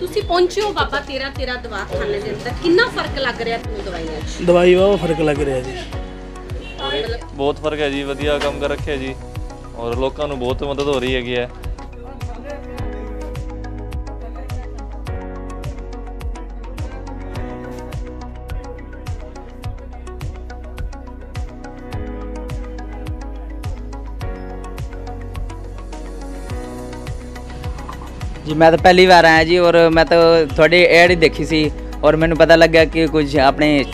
ਤੁਸੀਂ ਪਹੁੰਚੇ ਹੋ ਬਾਬਾ ਤੇਰਾ ਤੇਰਾ ਦਵਾਖਾਨੇ ਦੇ ਅੰਦਰ। ਕਿੰਨਾ ਫ਼ਰਕ ਲੱਗ ਰਿਹਾ ਤੁਹਾਨੂੰ ਦਵਾਈਆਂ 'ਚ? ਦਵਾਈ ਵਾ ਫ਼ਰਕ ਲੱਗ ਰਿਹਾ ਜੀ। ਮਤਲਬ ਬਹੁਤ ਫ਼ਰਕ ਹੈ ਜੀ ਵਧੀਆ ਕੰਮ ਕਰ ਰੱਖਿਆ ਜੀ। ਔਰ ਲੋਕਾਂ ਨੂੰ ਬਹੁਤ ਮਦਦ ਹੋ ਰਹੀ ਹੈਗੀ ਹੈ। ਜੀ, ਮੈਂ ਤਾਂ ਪਹਿਲੀ ਵਾਰ ਆਇਆ ਜੀ ਔਰ ਮੈਂ ਤਾਂ ਤੁਹਾਡੀ ਐਡ ਹੀ ਦੇਖੀ ਸੀ ਔਰ ਮੈਨੂੰ ਪਤਾ ਲੱਗਾ ਕਿ ਕੁਝ ਆਪਣੇ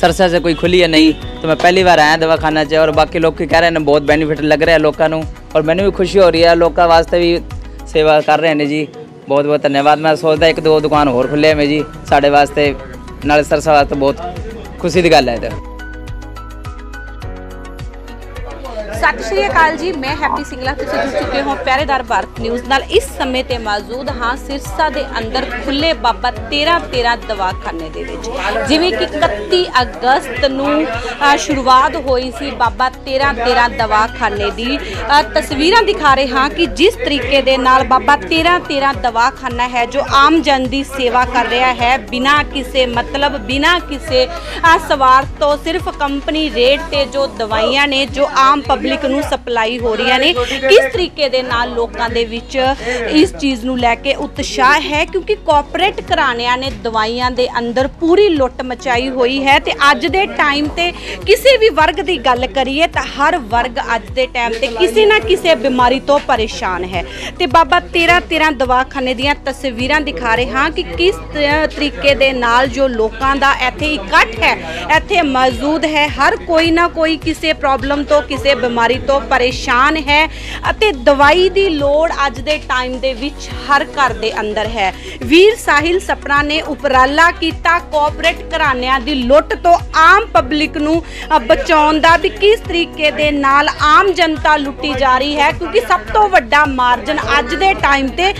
ਸਰਸਾ ਸੇ ਕੋਈ ਖੁੱਲੀ ਹੈ ਨਹੀਂ। ਤਾਂ ਮੈਂ ਪਹਿਲੀ ਵਾਰ ਆਇਆ ਦਵਾਖਾਨਾ 'ਚ ਔਰ ਬਾਕੀ ਲੋਕ ਕੀ ਕਹਿ ਰਹੇ ਨੇ, ਬਹੁਤ ਬੈਨੀਫਿਟ ਲੱਗ ਰਿਹਾ ਲੋਕਾਂ ਨੂੰ ਔਰ ਮੈਨੂੰ ਵੀ ਖੁਸ਼ੀ ਹੋ ਰਹੀ ਹੈ, ਲੋਕਾਂ ਵਾਸਤੇ ਵੀ ਸੇਵਾ ਕਰ ਰਹੇ ਨੇ ਜੀ। ਬਹੁਤ ਬਹੁਤ ਧੰਨਵਾਦ। ਮੈਂ ਸੋਚਦਾ ਇੱਕ ਦੋ ਦੁਕਾਨ ਹੋਰ ਖੁੱਲੇ ਮੇ ਜੀ, ਸਾਡੇ ਵਾਸਤੇ, ਨਾਲੇ ਸਰਸਾ ਵਾਸਤੇ ਬਹੁਤ ਖੁਸ਼ੀ ਦੀ ਗੱਲ ਹੈ ਇਹ ਸਤਿ ਸ਼੍ਰੀ ਅਕਾਲ ਜੀ ਮੈਂ ਹੈਪੀ ਸਿੰਗਲਾ ਤੁਸੀਂ ਜੁੜ ਚੁੱਕੇ ਹੋ ਪਹਿਰੇਦਾਰ ਭਾਰਤ ਨਿਊਜ਼ ਨਾਲ। ਇਸ ਸਮੇਂ ਤੇ ਮੌਜੂਦ ਹਾਂ ਸਿਰਸਾ ਦੇ ਅੰਦਰ ਖੁੱਲੇ ਬਾਬਾ 13 13 ਦਵਾਖਾਨੇ ਦੇ ਵਿੱਚ। ਜਿਵੇਂ ਕਿ 31 ਅਗਸਤ ਨੂੰ ਸ਼ੁਰੂਆਤ ਹੋਈ ਸੀ ਬਾਬਾ 13 13 ਦਵਾਖਾਨੇ ਦੀ। ਤਸਵੀਰਾਂ ਦਿਖਾ ਰਹੇ ਹਾਂ ਕਿ ਜਿਸ ਤਰੀਕੇ ਦੇ ਨਾਲ ਬਾਬਾ 13 13 ਦਵਾਖਾਨਾ ਹੈ ਜੋ ਆਮ ਜਨ ਦੀ ਸੇਵਾ ਕਰ ਰਿਹਾ ਹੈ ਬਿਨਾਂ ਕਿਸੇ ਮਤਲਬ ਬਿਨਾਂ ਕਿਸੇ ਅ, ਸਵਾਰਥ ਤੋਂ ਸਿਰਫ ਕੰਪਨੀ ਰੇਟ ਤੇ ਜੋ ਦਵਾਈਆਂ ਨੇ ਜੋ ਆਮ ਪਬਲਿਕ ਨੂੰ ਸਪਲਾਈ ਹੋ ਰਹੀਆਂ ਨੇ। ਕਿਸ ਤਰੀਕੇ ਦੇ ਨਾਲ ਲੋਕਾਂ ਦੇ ਵਿੱਚ ਇਸ ਚੀਜ਼ ਨੂੰ ਲੈ ਕੇ ਉਤਸ਼ਾਹ ਹੈ? ਕਿਉਂਕਿ ਕਾਰਪੋਰੇਟ ਘਰਾਣਿਆਂ ਨੇ ਦਵਾਈਆਂ ਦੇ ਅੰਦਰ ਪੂਰੀ ਲੁੱਟ ਮਚਾਈ ਹੋਈ ਹੈ ਤੇ ਅੱਜ ਦੇ ਟਾਈਮ ਤੇ ਕਿਸੇ ਵੀ ਵਰਗ ਦੀ ਗੱਲ ਕਰੀਏ ਤਾਂ ਹਰ ਵਰਗ ਅੱਜ ਦੇ ਟਾਈਮ ਤੇ ਕਿਸੇ ਨਾ ਕਿਸੇ ਬਿਮਾਰੀ ਤੋਂ ਪਰੇਸ਼ਾਨ ਹੈ। ਤੇ ਬਾਬਾ 13 13 ਦਵਾਖਾਨੇ ਦੀਆਂ ਤਸਵੀਰਾਂ ਦਿਖਾ ਰਹੇ ਹਾਂ ਕਿ ਕਿਸ ਤਰੀਕੇ ਦੇ ਨਾਲ ਜੋ ਲੋਕਾਂ ਦਾ ਇੱਥੇ ਇਕੱਠ ਹੈ, ਇੱਥੇ ਮੌਜੂਦ ਹੈ, ਹਰ ਕੋਈ ਨਾ ਕੋਈ ਕਿਸੇ ਪ੍ਰੋਬਲਮ ਤੋਂ ਕਿਸੇ ਬਿਮਾਰੀ ਤੋਂ ਪਰੇਸ਼ਾਨ ਹੈ ਅਤੇ ਦਵਾਈ ਦੀ ਲੋੜ ਅੱਜ ਦੇ ਟਾਈਮ ਦੇ ਵਿੱਚ ਹਰ ਘਰ ਦੇ ਅੰਦਰ ਹੈ। ਵੀਰ ਸਾਹਿਲ ਸਪਨਾ ਨੇ ਉਪਰਾਲਾ ਕੀਤਾ ਕੋਆਪਰੇਟ ਘਰਾਣਿਆਂ ਦੀ ਲੁੱਟ ਤੋਂ ਆਮ ਪਬਲਿਕ ਨੂੰ ਬਚਾਉਣ ਦਾ ਵੀ ਕਿਸ ਤਰੀਕੇ ਦੇ ਨਾਲ ਆਮ ਜਨਤਾ ਲੁੱਟੀ ਜਾ ਰਹੀ ਹੈ, ਕਿਉਂਕਿ ਸਭ ਤੋਂ ਵੱਡਾ ਮਾਰਜਨ ਅੱਜ ਦੇ ਟਾਈਮ ਤੇ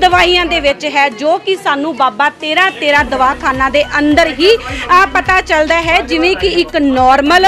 ਦਵਾਈਆਂ ਦੇ ਵਿੱਚ ਹੈ, ਜੋ ਕਿ ਸਾਨੂੰ ਬਾਬਾ 13 13 ਦਵਾਖਾਨਾ ਦੇ ਅੰਦਰ ਹੀ ਪਤਾ ਚੱਲਦਾ ਹੈ, ਜਿਵੇਂ ਕਿ ਇੱਕ ਨਾਰਮਲ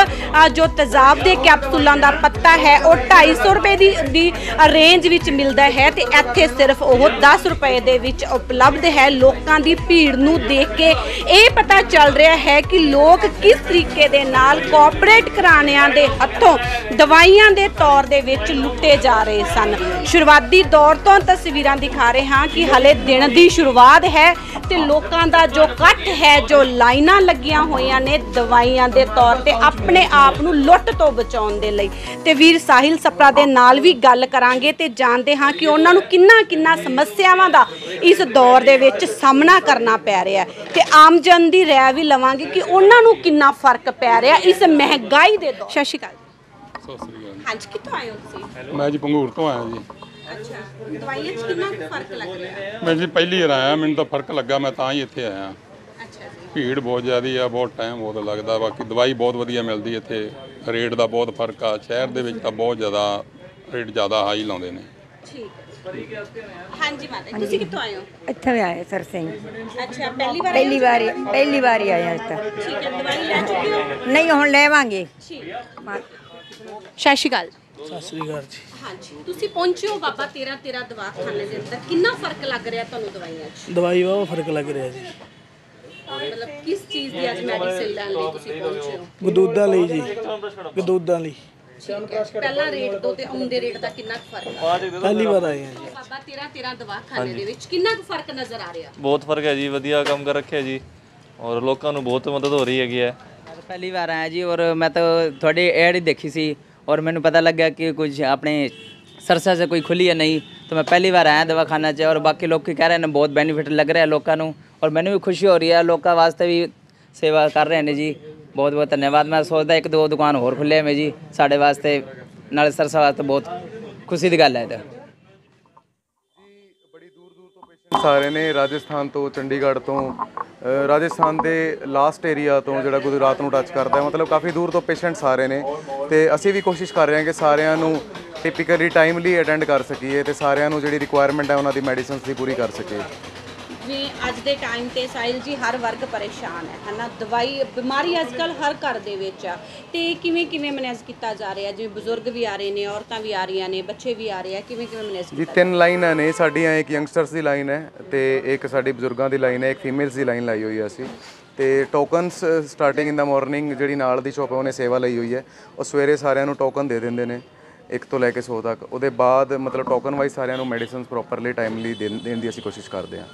ਜੋ ਤੇਜ਼ਾਬ ਦੇ ਕੈਪਸੂਲਾਂ ਦਾ ਪੱਤਾ ਹੈ ਉਹ 250 ਰੁਪਏ ਦੀ ਦੀ ਰੇਂਜ ਵਿੱਚ ਮਿਲਦਾ ਹੈ ਤੇ ਇੱਥੇ ਸਿਰਫ ਉਹ 10 ਰੁਪਏ ਦੇ ਵਿੱਚ ਉਪਲਬਧ ਹੈ। ਲੋਕਾਂ ਦੀ ਭੀੜ ਨੂੰ ਦੇਖ ਕੇ ਇਹ ਪਤਾ ਚੱਲ ਰਿਹਾ ਹੈ ਕਿ ਲੋਕ ਕਿਸ ਤਰੀਕੇ ਦੇ ਨਾਲ ਕੋਆਪਰੇਟ ਘਰਾਣਿਆਂ ਦੇ ਹੱਥੋਂ ਦਵਾਈਆਂ ਦੇ ਤੌਰ ਦੇ ਵਿੱਚ ਲੁੱਟੇ ਜਾ ਰਹੇ ਸਨ। ਸ਼ੁਰੂਆਤੀ ਦੌਰ ਤੋਂ ਤਸਵੀਰਾਂ ਦਿਖਾ ਰਹੇ ਹਾਂ ਕਿ ਹਲੇ ਦਿਨ ਦੀ ਸ਼ੁਰੂਆਤ ਹੈ ਤੇ ਲੋਕਾਂ ਦਾ ਜੋ ਇਕੱਠ ਹੈ, ਜੋ ਲਾਈਨਾਂ ਲੱਗੀਆਂ ਹੋਈਆਂ ਨੇ ਦਵਾਈਆਂ ਦੇ ਤੌਰ ਤੇ ਆਪਣੇ ਆਪ ਨੂੰ ਲੁੱਟ ਤੋਂ ਬਚਾਉਣ ਦੇ ਲਈ। ਤੇ ਵੀਰ ਸਾਹਿਲ ਸਪਰਾ ਦੇ ਨਾਲ ਵੀ ਗੱਲ ਕਰਾਂਗੇ ਤੇ ਜਾਣਦੇ ਹਾਂ ਕਿ ਉਹਨਾਂ ਨੂੰ ਕਿੰਨਾ ਕਿੰਨਾ ਸਮੱਸਿਆਵਾਂ ਦਾ ਇਸ ਦੌਰ ਦੇ ਵਿੱਚ ਸਾਹਮਣਾ ਕਰਨਾ ਪੈ ਰਿਹਾ ਤੇ ਆਮ ਜਨ ਦੀ ਰਾਏ ਵੀ ਲਵਾਂਗੇ ਕਿ ਉਹਨਾਂ ਨੂੰ ਕਿੰਨਾ ਫ਼ਰਕ ਪੈ ਰਿਹਾ ਇਸ ਮਹਿੰਗਾਈ ਦੇ ਦੌਰ। ਸਤਿ ਸ਼੍ਰੀ ਅਕਾਲ ਸਤਿ ਸ੍ਰੀ ਅਕਾਲ ਹਾਂਜੀ ਕਿੱਥੋਂ ਆਏ ਹੋ ਤੁਸੀਂ? ਜੀ। ਮੈਂ ਜੀ ਪੰਗੂਰ ਤੋਂ ਆਇਆ ਜੀ। ਅੱਛਾ ਦਵਾਈਆਂ 'ਚ ਕਿੰਨਾ ਫ਼ਰਕ ਲੱਗ ਰਿਹਾ? ਮੈਂ ਜੀ ਪਹਿਲੀ ਵਾਰ ਆਇਆ ਮੈਨੂੰ ਤਾਂ ਫ਼ਰਕ ਲੱਗਾ ਮੈਂ ਤਾਂ ਹੀ ਇੱਥੇ ਆਇਆ। ਭੀੜ ਬਹੁਤ ਜ਼ਿਆਦੀ ਆ ਬਹੁਤ ਟਾਈਮ ਬਹੁਤ ਲੱਗਦਾ। ਬਾਕੀ ਦਵਾਈ ਬਹੁਤ ਵਧੀਆ ਮਿਲਦੀ ਇੱਥੇ। ਰੇਟ ਦਾ ਬਹੁਤ ਫ਼ਰਕ ਆ। ਸ਼ਹਿਰ ਦੇ ਵਿੱਚ ਤਾਂ ਬਹੁਤ ਜ਼ਿਆਦਾ ਰੇਟ ਜ਼ਿਆਦਾ ਹਾਈ ਲਾਉਂਦੇ ਨੇ। ਠੀਕ ਹੈ। ਹਾਂਜੀ ਮਾਤਾ ਤੁਸੀਂ ਕਿੱਥੋਂ ਆਏ ਹੋ? ਇੱਥੇ ਆਏ ਸਰ ਸਿੰਘ। ਅੱਛਾ ਪਹਿਲੀ ਵਾਰ ਪਹਿਲੀ ਵਾਰੀ ਪਹਿਲੀ ਵਾਰੀ ਆਏ ਅੱਜ ਤੱਕ ਠੀਕ ਹੈ ਦਵਾਈ ਲੈ ਚੁੱਕੇ ਹੋ? ਨਹੀਂ ਹੁਣ ਲੈਵਾਂਗੇ ਠੀਕ। ਸਤਿ ਸ਼੍ਰੀ ਅਕਾਲ। ਸਤਿ ਸ੍ਰੀ ਅਕਾਲ ਜੀ। ਹਾਂਜੀ। ਤੁਸੀਂ ਪਹੁੰਚੇ ਹੋ ਬਾਬਾ 13 13 ਦਵਾਖਾਨੇ ਦੇ ਅੰਦਰ। ਕਿੰਨਾ ਫ਼ਰਕ ਲੱਗ ਰਿਹਾ ਤੁਹਾਨੂੰ ਦਵਾਈਆਂ 'ਚ? ਦਵਾਈ ਵਾ ਫ਼ਰਕ ਲੱਗ ਰਿਹਾ ਜੀ। ਮਤਲਬ ਕਿਸ ਚੀਜ਼ ਦੀ ਅੱਜ ਮੈਡੀਸਿਨ ਲੈਣ ਲਈ ਤੁਸੀਂ ਪਹੁੰਚੇ ਹੋ? ਗਦੂਦਾਂ ਲਈ ਜੀ। ਗਦੂਦਾਂ ਲਈ। ਹੈ ਪਹਿਲਾਂ ਰੇਟ ਤੋਂ ਤੇ ਆਉਂਦੇ ਰੇਟ ਦਾ ਕਿੰਨਾ ਕੁ ਫ਼ਰਕ ਹੈ ਪਹਿਲੀ ਵਾਰ ਆਏ ਆ ਜੀ। ਬਾਬਾ 13 13 ਦਵਾਖਾਨੇ ਦੇ ਵਿੱਚ ਕਿੰਨਾ ਕੁ ਫ਼ਰਕ ਨਜ਼ਰ ਆ ਰਿਹਾ? ਬਹੁਤ ਫ਼ਰਕ ਹੈ ਜੀ ਵਧੀਆ ਕੰਮ ਕਰ ਰੱਖਿਆ ਜੀ। ਔਰ ਲੋਕਾਂ ਨੂੰ ਬਹੁਤ ਮਦਦ ਹੋ ਰਹੀ ਹੈਗੀ ਹੈ। ਪਹਿਲੀ ਵਾਰ ਆਇਆ ਜੀ ਔਰ ਮੈਂ ਤਾਂ ਤੁਹਾਡੀ ਐਡ ਹੀ ਦੇਖੀ ਸੀ। ਔਰ ਮੈਨੂੰ ਪਤਾ ਲੱਗਾ ਕਿ ਕੁਝ ਆਪਣੇ ਸਰਸਾ ਸੇ ਕੋਈ ਖੁੱਲੀ ਹੈ ਨਹੀਂ। ਤਾਂ ਮੈਂ ਪਹਿਲੀ ਵਾਰ ਆਇਆ ਦਵਾਖਾਨਾ 'ਚ ਔਰ ਬਾਕੀ ਲੋਕ ਕੀ ਕਹਿ ਰਹੇ ਨੇ ਬਹੁਤ ਬੈਨੀਫਿਟ ਲੱਗ ਰਿਹਾ ਲੋਕਾਂ ਨੂੰ। ਔਰ ਮੈਨੂੰ ਵੀ ਖੁਸ਼ੀ ਹੋ ਰਹੀ ਹੈ, ਲੋਕਾਂ ਵਾਸਤੇ ਵੀ ਸੇਵਾ ਕਰ ਰਹੇ ਨੇ ਜੀ। ਬਹੁਤ ਬਹੁਤ ਧੰਨਵਾਦ। ਮੈਂ ਸੋਚਦਾ ਇੱਕ ਦੋ ਦੁਕਾਨ ਹੋਰ ਖੁੱਲੇ ਮੇ ਜੀ, ਸਾਡੇ ਵਾਸਤੇ। ਨਾਲੇ ਸਰਸਾ ਵਾਸਤੇ ਬਹੁਤ ਖੁਸ਼ੀ ਦੀ ਗੱਲ ਹੈ ਇਹ ਤਾਂ। ਸਾਰੇ ਨੇ ਰਾਜਸਥਾਨ ਤੋਂ, ਚੰਡੀਗੜ੍ਹ ਤੋਂ ਰਾਜਸਥਾਨ ਦੇ ਲਾਸਟ ਏਰੀਆ ਤੋਂ ਜਿਹੜਾ ਗੁਜਰਾਤ ਨੂੰ ਟੱਚ ਕਰਦਾ ਹੈ, ਮਤਲਬ ਕਾਫੀ ਦੂਰ ਤੋਂ ਪੇਸ਼ੈਂਟਸ ਆ ਰਹੇ ਨੇ। ਤੇ ਅਸੀਂ ਵੀ ਕੋਸ਼ਿਸ਼ ਕਰ ਰਹੇ ਹਾਂ ਕਿ ਸਾਰਿਆਂ ਨੂੰ ਟਿਪੀਕਲੀ ਟਾਈਮਲੀ ਅਟੈਂਡ ਕਰ ਸਕੀਏ ਤੇ ਸਾਰਿਆਂ ਨੂੰ ਜਿਹੜੀ ਰਿਕੁਆਇਰਮੈਂਟ ਹੈ, ਉਹਨਾਂ ਦੀ ਮੈਡੀਸਿਨਸ ਦੀ ਪੂਰੀ ਕਰ ਸਕੀਏ। ਜਿਵੇਂ ਅੱਜ ਦੇ ਟਾਈਮ ਤੇ ਸਾਹਿਲ ਜੀ ਹਰ ਵਰਗ ਪਰੇਸ਼ਾਨ ਹੈ ਹਨਾ? ਦਵਾਈ ਬਿਮਾਰੀ ਅੱਜ ਕੱਲ ਹਰ ਘਰ ਦੇ ਵਿੱਚ ਆ। ਤੇ ਕਿਵੇਂ ਕਿਵੇਂ ਮੈਨੇਜ ਕੀਤਾ ਜਾ ਰਿਹਾ? ਜਿਵੇਂ ਬਜ਼ੁਰਗ ਵੀ ਆ ਰਹੇ ਨੇ ਔਰਤਾਂ ਵੀ ਆ ਰਹੀਆਂ ਨੇ ਬੱਚੇ ਵੀ ਆ ਰਹੇ ਆ ਕਿਵੇਂ ਕਿਵੇਂ ਮੈਨੇਜ ਜੀ ਤਿੰਨ ਲਾਈਨਾਂ ਨੇ ਸਾਡੀਆਂ ਇੱਕ ਯੰਗਸਟਰਸ ਦੀ ਲਾਈਨ ਹੈ ਤੇ ਇੱਕ ਸਾਡੀ ਬਜ਼ੁਰਗਾਂ ਦੀ ਲਾਈਨ ਹੈ ਇੱਕ ਫੀਮੇਲਸ ਦੀ ਲਾਈਨ ਲਾਈ ਹੋਈ ਹੈ ਅਸੀਂ। ਤੇ tokens starting in the morning ਜਿਹੜੀ ਨਾਲ ਦੀ ਸ਼ੋਪ ਹੈ ਉਹਨੇ ਸੇਵਾ ਲਈ ਹੋਈ ਹੈ ਉਹ ਸਵੇਰੇ ਸਾਰਿਆਂ ਨੂੰ ਟੋਕਨ ਦੇ ਦਿੰਦੇ ਨੇ। ਇੱਕ ਤੋਂ ਲੈ ਕੇ 100 ਤੱਕ। ਉਹਦੇ ਬਾਅਦ ਮਤਲਬ ਟੋਕਨ ਵਾਈਜ਼ ਸਾਰਿਆਂ ਨੂੰ ਮੈਡੀਸਿਨਸ ਪ੍ਰੋਪਰਲੀ ਟਾਈਮਲੀ ਦੇਣ ਦੀ ਅਸੀਂ ਕੋਸ਼ਿਸ਼ ਕਰਦੇ ਹਾਂ।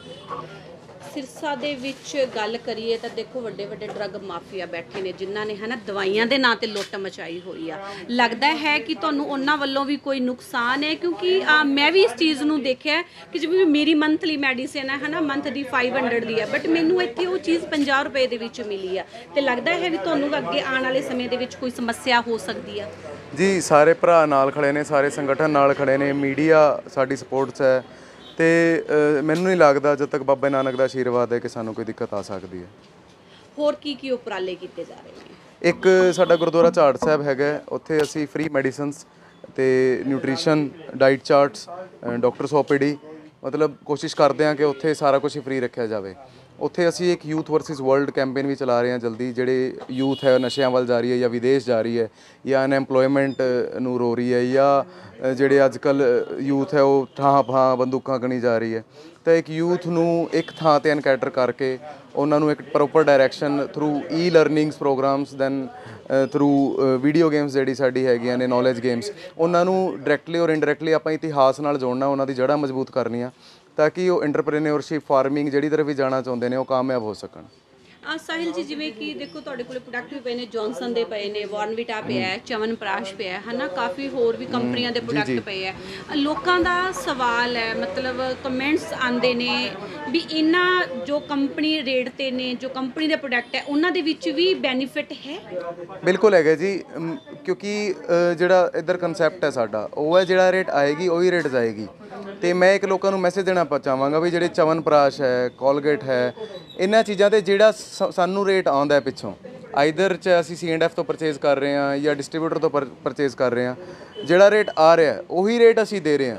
ਸਿਰਸਾ ਦੇ ਵਿੱਚ ਗੱਲ ਕਰੀਏ ਤਾਂ ਦੇਖੋ ਵੱਡੇ ਵੱਡੇ ਡਰੱਗ ਮਾਫੀਆ ਬੈਠੇ ਨੇ, ਜਿਨ੍ਹਾਂ ਨੇ ਹਨਾ ਦਵਾਈਆਂ ਦੇ ਨਾਂ ਤੇ ਲੁੱਟ ਮਚਾਈ ਹੋਈ ਆ। ਲੱਗਦਾ ਹੈ ਕਿ ਤੁਹਾਨੂੰ ਉਹਨਾਂ ਵੱਲੋਂ ਵੀ ਕੋਈ ਨੁਕਸਾਨ ਹੈ? ਕਿਉਂਕਿ ਮੈਂ ਵੀ ਇਸ ਚੀਜ਼ ਨੂੰ ਦੇਖਿਆ ਕਿ ਜਿਵੇਂ ਮੇਰੀ ਮੰਥਲੀ ਮੈਡੀਸਿਨ ਹੈ ਹਨਾ ਮੰਥ ਦੀ 500 ਦੀ ਹੈ ਬਟ ਮੈਨੂੰ ਇੱਥੇ ਉਹ ਚੀਜ਼ 50 ਰੁਪਏ ਦੇ ਵਿੱਚ ਮਿਲੀ ਆ। ਤੇ ਲੱਗਦਾ ਹੈ ਵੀ ਤੁਹਾਨੂੰ ਅੱਗੇ ਆਉਣ ਵਾਲੇ ਸਮੇਂ ਦੇ ਵਿੱਚ ਕੋਈ ਸਮੱਸਿਆ ਹੋ ਸਕਦੀ ਆ? ਜੀ ਸਾਰੇ ਭਰਾ ਨਾਲ ਖੜੇ ਨੇ ਸਾਰੇ ਸੰਗਠਨ ਨਾਲ ਖੜੇ ਨੇ ਮੀਡੀਆ ਸਾਡੀ ਸਪੋਰਟ 'ਚ ਹੈ। ਤੇ ਮੈਨੂੰ ਨਹੀਂ ਲੱਗਦਾ ਜਦ ਤੱਕ ਬਾਬਾ ਨਾਨਕ ਦਾ ਆਸ਼ੀਰਵਾਦ ਹੈ ਕਿ ਸਾਨੂੰ ਕੋਈ ਦਿੱਕਤ ਆ ਸਕਦੀ ਹੈ। ਹੋਰ ਕੀ ਕੀ ਉਪਰਾਲੇ ਕੀਤੇ ਜਾ ਰਹੇ ਨੇ? ਇੱਕ ਸਾਡਾ ਗੁਰਦੁਆਰਾ ਝਾੜ ਸਾਹਿਬ ਹੈਗਾ ਉੱਥੇ ਅਸੀਂ ਫ੍ਰੀ ਮੈਡੀਸਿਨਸ ਤੇ nutrition diet charts doctors OPD ਮਤਲਬ ਕੋਸ਼ਿਸ਼ ਕਰਦੇ ਹਾਂ ਕਿ ਉੱਥੇ ਸਾਰਾ ਕੁਝ ਫ੍ਰੀ ਰੱਖਿਆ ਜਾਵੇ। ਉੱਥੇ ਅਸੀਂ ਇੱਕ ਯੂਥ ਵਰਸਸ ਵਰਲਡ ਕੈਂਪੇਨ ਵੀ ਚਲਾ ਰਹੇ ਹਾਂ ਜਲਦੀ, ਜਿਹੜੇ ਯੂਥ ਹੈ, ਨਸ਼ਿਆਂ ਵੱਲ ਜਾ ਰਹੀ ਹੈ ਜਾਂ ਵਿਦੇਸ਼ ਜਾ ਰਹੀ ਹੈ, ਜਾਂ ਅਨਐਮਪਲੋਇਮੈਂਟ ਨੂੰ ਰੋ ਰਹੀ ਹੈ ਜਾਂ ਜਿਹੜੇ ਅੱਜ ਕੱਲ ਯੂਥ ਹੈ, ਉਹ ਠਾਂ ਫਾਂ ਬੰਦੂਕਾਂ ਕਣੀ ਜਾ ਰਹੀ ਹੈ। ਤਾਂ ਇੱਕ ਯੂਥ ਨੂੰ ਇੱਕ ਥਾਂ ਤੇ ਐਨਕੈਟਰ ਕਰਕੇ ਉਹਨਾਂ ਨੂੰ ਇੱਕ proper direction through e learnings programs then through video games ਜਿਹੜੀ ਸਾਡੀ ਹੈਗੀਆਂ ਨੇ ਨੌਲੇਜ ਗੇਮਸ ਉਹਨਾਂ ਨੂੰ ਡਾਇਰੈਕਟਲੀ ਔਰ ਇਨਡਾਇਰੈਕਟਲੀ ਆਪਾਂ ਇਤਿਹਾਸ ਨਾਲ ਜੋੜਨਾ, ਉਹਨਾਂ ਦੀ ਜੜ੍ਹਾਂ ਮਜ਼ਬੂਤ ਕਰਨੀਆਂ। ਤਾਂ ਕਿ ਉਹ ਐਂਟਰਪ੍ਰੇਨਿਓਰਸ਼ਿਪ ਫਾਰਮਿੰਗ ਜਿਹੜੀ ਤਰਫ ਵੀ ਜਾਣਾ ਚਾਹੁੰਦੇ ਨੇ ਉਹ ਕਾਮਯਾਬ ਹੋ ਸਕਣ। ਆ ਸਾਹਿਲ ਜੀ ਜਿਵੇਂ ਕਿ ਦੇਖੋ ਤੁਹਾਡੇ ਕੋਲੇ ਪ੍ਰੋਡਕਟ ਵੀ ਪਏ ਨੇ ਜੌਨਸਨ ਦੇ ਪਏ ਨੇ ਵਾਰਨਵਿਟਾ ਪਿਆ ਹੈ ਚਵਨ ਪ੍ਰਾਸ਼ ਪਿਆ ਹੈ ਹਨਾ? ਕਾਫੀ ਹੋਰ ਵੀ ਕੰਪਨੀਆਂ ਦੇ ਪ੍ਰੋਡਕਟ ਪਏ ਹੈ। ਲੋਕਾਂ ਦਾ ਸਵਾਲ ਹੈ ਮਤਲਬ ਕਮੈਂਟਸ ਆਉਂਦੇ ਨੇ ਵੀ ਇਹਨਾਂ ਜੋ ਕੰਪਨੀ ਰੇਟ ਤੇ ਨੇ ਜੋ ਕੰਪਨੀ ਦੇ ਪ੍ਰੋਡਕਟ ਹੈ ਉਹਨਾਂ ਦੇ ਵਿੱਚ ਵੀ ਬੈਨੀਫਿਟ ਹੈ? ਬਿਲਕੁਲ ਹੈਗਾ ਜੀ। ਕਿਉਂਕਿ ਜਿਹੜਾ ਇਧਰ ਕਨਸੈਪਟ ਹੈ ਸਾਡਾ ਉਹ ਹੈ ਜਿਹੜਾ ਰੇਟ ਆਏਗੀ ਉਹੀ ਰੇਟ ਜਾਏਗੀ। ਤੇ ਮੈਂ ਇੱਕ ਲੋਕਾਂ ਨੂੰ ਮੈਸੇਜ ਦੇਣਾ ਪਾ- ਚਾਹਾਂਗਾ ਵੀ ਜਿਹੜੇ ਚਵਨਪ੍ਰਾਸ਼ ਹੈ ਕੋਲਗੇਟ ਹੈ, ਇਹਨਾਂ ਚੀਜ਼ਾਂ ਤੇ ਜਿਹੜਾ ਸ- ਸਾਨੂੰ ਰੇਟ ਆਉਂਦਾ ਹੈ ਪਿੱਛੋਂ ਆਈਦਰ ਚ ਅਸੀਂ C&F ਤੋਂ ਪਰਚੇਜ਼ ਕਰ ਰਹੇ ਹਾਂ ਜਾਂ ਡਿਸਟ੍ਰੀਬਿਊਟਰ ਤੋਂ ਪਰਚੇਜ਼ ਕਰ ਰਹੇ ਹਾਂ, ਜਿਹੜਾ ਰੇਟ ਆ ਰਿਹਾ ਉਹੀ ਰੇਟ ਅਸੀਂ ਦੇ ਰਹੇ ਹਾਂ,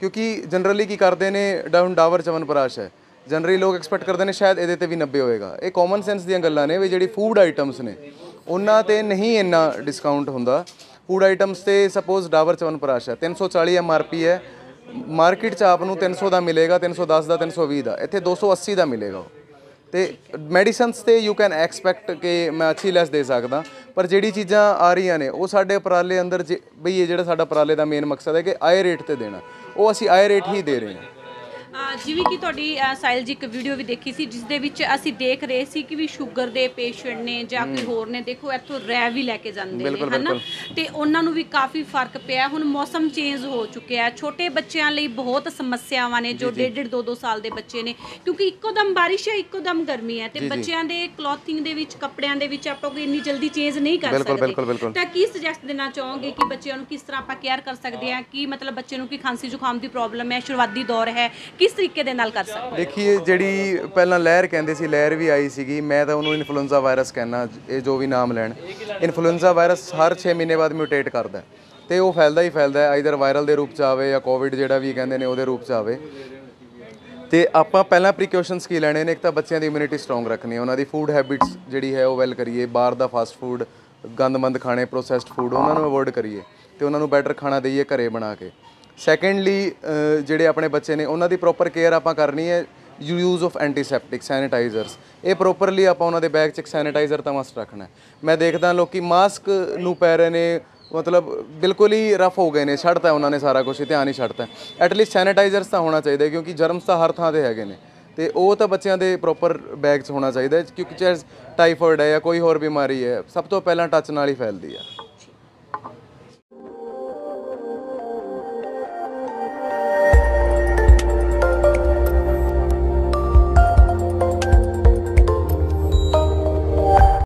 ਕਿਉਂਕਿ ਜਨਰਲੀ ਕੀ ਕਰਦੇ ਨੇ ਡਾਊਨ ਡਾਵਰ ਚਵਨ ਪ੍ਰਾਸ਼ ਹੈ ਜਨਰਲੀ ਲੋਕ ਐਕਸਪੈਕਟ ਕਰਦੇ ਨੇ ਸ਼ਾਇਦ ਇਹਦੇ ਤੇ ਵੀ 90 ਹੋਏਗਾ, ਇਹ ਕਾਮਨ ਸੈਂਸ ਦੀਆਂ ਗੱਲਾਂ ਨੇ ਵੀ ਜਿਹੜੀ ਫੂਡ ਆਈਟਮਸ ਨੇ, ਉਹਨਾਂ ਤੇ ਨਹੀਂ ਇੰਨਾ ਡਿਸਕਾਊਂਟ ਹੁੰਦਾ ਫੂਡ ਆਈਟਮਸ ਤੇ ਸਪੋਜ਼ ਡਾਵਰ ਚਵਨ ਪ੍ਰਾਸ਼ ਹੈ 340 ਐਮਆਰਪੀ ਹੈ ਮਾਰਕੀਟ 'ਚ ਆਪ ਨੂੰ 300 ਦਾ ਮਿਲੇਗਾ 310 ਦਾ 320 ਦਾ। ਇੱਥੇ 280 ਦਾ ਮਿਲੇਗਾ ਉਹ। ਤੇ ਮੈਡੀਸਨਸ ਤੇ ਯੂ ਕੈਨ ਐਕਸਪੈਕਟ ਕਿ ਮੈਂ ਅੱਛੀ ਲੈਸ ਦੇ ਸਕਦਾ, ਪਰ ਜਿਹੜੀ ਚੀਜ਼ਾਂ ਆ ਰਹੀਆਂ ਨੇ, ਉਹ ਸਾਡੇ ਉਪਰਾਲੇ ਅੰਦਰ ਜੇ- ਬਈ ਇਹ ਜਿਹੜਾ ਸਾਡਾ ਉਪਰਾਲੇ ਦਾ ਮੇਨ ਮਕਸਦ ਹੈ ਕਿ ਆਏ ਰੇਟ ਤੇ ਦੇਣਾ। ਉਹ ਅਸੀਂ ਆਏ ਰੇਟ ਹੀ ਦੇ ਰਹੇ ਹਾਂ। ਜਿਵੇਂ ਕਿ ਤੁਹਾਡੀ ਅ, ਸਾਹਿਲ ਜੀ ਇੱਕ ਵੀਡੀਓ ਵੀ ਦੇਖੀ ਸੀ ਜਿਸ ਦੇ ਵਿੱਚ ਅਸੀਂ ਦੇਖ ਰਹੇ ਸੀ ਕਿ ਵੀ ਸ਼ੂਗਰ ਦੇ ਪੇਸ਼ੈਂਟ ਨੇ ਜਾਂ ਕੋਈ ਹੋਰ ਨੇ ਦੇਖੋ ਇੱਥੋਂ ਰਹਿ ਵੀ ਲੈ ਕੇ ਜਾਂਦੇ ਨੇ ਹਨਾ? ਤੇ ਉਹਨਾਂ ਨੂੰ ਵੀ ਕਾਫੀ ਫ਼ਰਕ ਪਿਆ। ਹੁਣ ਮੌਸਮ ਚੇਂਜ ਹੋ ਚੁੱਕਿਆ ਹੈ। ਛੋਟੇ ਬੱਚਿਆਂ ਲਈ ਬਹੁਤ ਸਮੱਸਿਆਵਾਂ ਨੇ ਜੋ ਡੇਢ ਡੇਢ ਦੋ ਦੋ ਸਾਲ ਦੇ ਬੱਚੇ ਨੇ ਕਿਉਂਕਿ ਇੱਕੋ ਦਮ ਬਾਰਿਸ਼ ਹੈ ਇੱਕੋ ਦਮ ਗਰਮੀ ਹੈ। ਤੇ ਬੱਚਿਆਂ ਦੇ ਕਲੋਥਿੰਗ ਦੇ ਵਿੱਚ ਕੱਪੜਿਆਂ ਦੇ ਵਿੱਚ ਆਪਾਂ ਕੋਈ ਇੰਨੀ ਜਲਦੀ ਚੇਂਜ ਨਹੀਂ ਕਰ ਬਿਲਕੁਲ, ਸਕਦੇ। ਬਿਲਕੁਲ, ਬਿਲਕੁਲ। ਤਾਂ ਕੀ ਸੁਜੈਸਟ ਦੇਣਾ ਚਾਹੋਗੇ ਕਿ ਬੱਚਿਆਂ ਨੂੰ ਕਿਸ ਤਰ੍ਹਾਂ ਆਪਾਂ ਕੇਅਰ ਕਰ ਸਕਦੇ ਹਾਂ? ਕਿ ਮਤਲਬ ਬੱਚੇ ਨੂੰ ਕੀ ਖਾਂਸੀ ਜ਼ੁਕਾਮ ਦੀ ਪ੍ਰੋਬਲਮ ਹੈ ਸ਼ੁਰੂਆਤੀ ਦੌਰ ਹੈ? ਕਿਸ ਤਰੀਕੇ ਦੇ ਨਾਲ ਕਰ ਸਕਦੇ ਦੇਖੀਏ ਜਿਹੜੀ ਪਹਿਲਾਂ ਲਹਿਰ ਕਹਿੰਦੇ ਸੀ, ਲਹਿਰ ਵੀ ਆਈ ਸੀਗੀ, ਮੈਂ ਤਾਂ ਉਹਨੂੰ ਇਨਫਲੂਐਂਜ਼ਾ ਵਾਇਰਸ ਕਹਿਣਾ ਇਹ ਜੋ ਵੀ ਨਾਮ ਲੈਣ। ਇਨਫਲੂਐਂਜ਼ਾ ਵਾਇਰਸ ਹਰ 6 ਮਹੀਨੇ ਬਾਅਦ ਮਿਊਟੇਟ ਕਰਦਾ ਹੈ। ਤੇ ਉਹ ਫੈਲਦਾ ਹੀ ਫੈਲਦਾ ਹੈ ਆਈਦਰ ਵਾਇਰਲ ਦੇ ਰੂਪ ਚ ਆਵੇ ਜਾਂ ਕੋਵਿਡ ਜਿਹੜਾ ਵੀ ਕਹਿੰਦੇ ਨੇ ਉਹਦੇ ਰੂਪ ਚ ਆਵੇ। ਤੇ ਆਪਾਂ ਪਹਿਲਾਂ ਪ੍ਰੀਕਾਸ਼ਨਸ ਕੀ ਲੈਣੇ ਨੇ? ਇੱਕ ਤਾਂ ਬੱਚਿਆਂ ਦੀ ਇਮਿਊਨਿਟੀ ਸਟਰੋਂਗ ਰੱਖਣੀ ਹੈ, ਉਹਨਾਂ ਦੀ ਫੂਡ ਹੈਬਿਟਸ ਜਿਹੜੀ ਹੈ ਉਹ ਵੈਲ ਕਰੀਏ, ਬਾਹਰ ਦਾ ਫਾਸਟ ਫੂਡ ਗੰਦਮੰਦ ਖਾਣੇ ਪ੍ਰੋਸੈਸਡ ਫੂਡ ਉਹਨਾਂ ਨੂੰ ਅਵੋਇਡ ਕਰੀਏ। ਤੇ ਉਹਨਾਂ ਨੂੰ ਬੈਟਰ ਖਾਣਾ ਦਈਏ ਘਰੇ ਬਣਾ ਕੇ। ਸੈਕੰਡਲੀ ਜਿਹੜੇ ਆਪਣੇ ਬੱਚੇ ਨੇ, ਉਹਨਾਂ ਦੀ ਪ੍ਰੋਪਰ ਕੇਅਰ ਆਪਾਂ ਕਰਨੀ ਹੈ ਯੂਜ਼ ਆਫ ਐਂਟੀਸੈਪਟਿਕ ਸੈਨੀਟਾਈਜ਼ਰਸ ਇਹ ਪ੍ਰੋਪਰਲੀ ਆਪਾਂ ਉਹਨਾਂ ਦੇ ਬੈਗ 'ਚ ਇੱਕ ਸੈਨੀਟਾਈਜ਼ਰ ਤਾਂ ਮਸਟ ਰੱਖਣਾ ਮੈਂ ਦੇਖਦਾ ਲੋਕੀ ਮਾਸਕ ਨੂੰ ਪੈ ਰਹੇ ਨੇ, ਮਤਲਬ ਬਿਲਕੁਲ ਹੀ ਰਫ ਹੋ ਗਏ ਨੇ, ਛੱਡਤਾ ਉਹਨਾਂ ਨੇ ਸਾਰਾ ਕੁਝ ਧਿਆਨ ਹੀ ਛੱਡਤਾ ਐਟਲੀਸਟ ਸੈਨੀਟਾਈਜ਼ਰਸ ਤਾਂ ਹੋਣਾ ਚਾਹੀਦਾ ਕਿਉਂਕਿ ਜਰਮਸ ਤਾਂ ਹਰ ਥਾਂ ਤੇ ਹੈਗੇ ਨੇ। ਤੇ ਉਹ ਤਾਂ ਬੱਚਿਆਂ ਦੇ ਪ੍ਰੋਪਰ ਬੈਗ 'ਚ ਹੋਣਾ ਚਾਹੀਦਾ ਕਿਉਂਕਿ ਚਾਹੇ ਟਾਈਫਾਇਡ ਹੈ ਜਾਂ ਕੋਈ ਹੋਰ ਬਿਮਾਰੀ ਹੈ, ਸਭ ਤੋਂ ਪਹਿਲਾਂ ਟੱਚ ਨਾਲ ਹੀ ਫੈਲਦੀ ਹੈ।